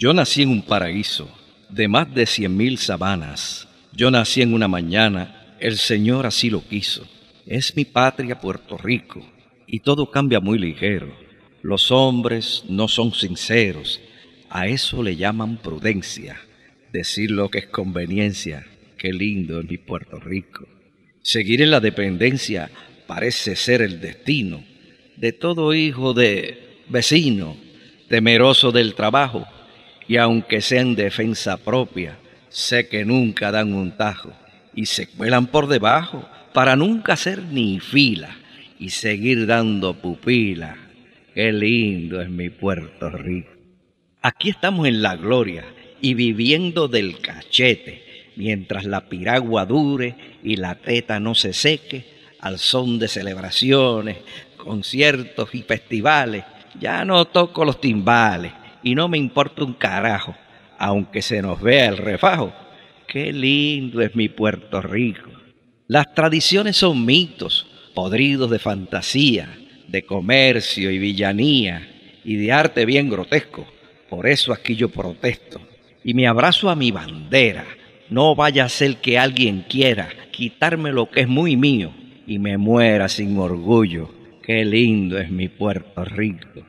Yo nací en un paraíso de más de cien mil sabanas. Yo nací en una mañana, el Señor así lo quiso. Es mi patria Puerto Rico y todo cambia muy ligero. Los hombres no son sinceros, a eso le llaman prudencia. Decir lo que es conveniencia, qué lindo es mi Puerto Rico. Seguir en la dependencia parece ser el destino de todo hijo de vecino, temeroso del trabajo y aunque sea en defensa propia, sé que nunca dan un tajo y se cuelan por debajo para nunca hacer ni fila y seguir dando pupila. Qué lindo es mi Puerto Rico. Aquí estamos en la gloria y viviendo del cachete, mientras la piragua dure y la teta no se seque, al son de celebraciones, conciertos y festivales. Ya no toco los timbales y no me importa un carajo, aunque se nos vea el refajo. Qué lindo es mi Puerto Rico. Las tradiciones son mitos, podridos de fantasía, de comercio y villanía, y de arte bien grotesco. Por eso aquí yo protesto y me abrazo a mi bandera. No vaya a ser que alguien quiera quitarme lo que es muy mío y me muera sin orgullo. Qué lindo es mi Puerto Rico.